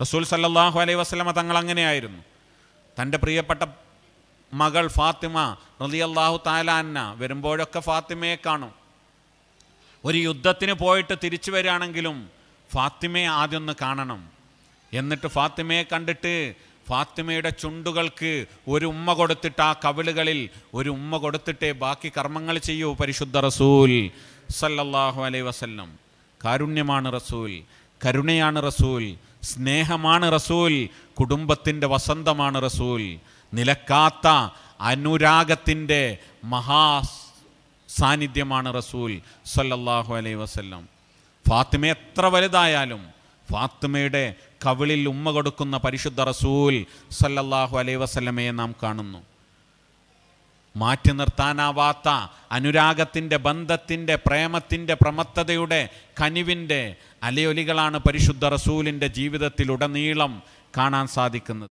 റസൂൽ സല്ലാഹു അലൈഹി വസ്ലമ തങ്ങൾ അങ്ങനെയായിരുന്നു. തന്റെ പ്രിയപ്പെട്ട മകൾ ഫാത്തിമ റളിയല്ലാഹു താലാന്ന വരുമ്പോഴൊക്കെ ഫാത്തിമയെ കാണും. ഒരു യുദ്ധത്തിന് പോയിട്ട് തിരിച്ചു വരികയാണെങ്കിലും ഫാത്തിമയെ ആദ്യം ഒന്ന് കാണണം. എന്നിട്ട് ഫാത്തിമയെ കണ്ടിട്ട് ഫാത്തിമയുടെ ചുണ്ടുകൾക്ക് ഒരു ഉമ്മ കൊടുത്തിട്ട് ആ കവിളുകളിൽ ഒരു ഉമ്മ കൊടുത്തിട്ടേ ബാക്കി കർമ്മങ്ങൾ ചെയ്യൂ പരിശുദ്ധ റസൂൽ സല്ലല്ലാഹു അലൈ വസല്ലം. കാരുണ്യമാണ് റസൂൽ കരുണയാണ് റസൂൽ സ്നേഹമാണ് റസൂൽ കുടുംബത്തിന്റെ വസന്തമാണ് റസൂൽ. നിലക്കാത്ത അനുരാഗത്തിന്റെ മഹാ സാന്നിധ്യമാണ് റസൂൽ സല്ലല്ലാഹു അലൈ വസല്ലം. ഫാത്തിമ എത്ര വലുതായാലും ഫാത്തിമയുടെ കവിളിൽ ഉമ്മ കൊടുക്കുന്ന പരിശുദ്ധ റസൂൽ സല്ലല്ലാഹു അലൈ വസല്ലമയെ നാം കാണുന്നു. മാറ്റി നിർത്താനാവാത്ത അനുരാഗത്തിന്റെ ബന്ധത്തിന്റെ പ്രേമത്തിന്റെ പ്രമത്തതയുടെ കനിവിന്റെ അലയൊലികളാണ് പരിശുദ്ധ റസൂലിന്റെ ജീവിതത്തിലുടനീളം കാണാൻ സാധിക്കുന്നത്.